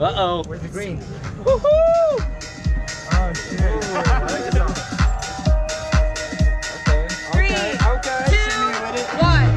Uh-oh. Where's the green? Woohoo! Oh, shit. okay. Okay. two, one.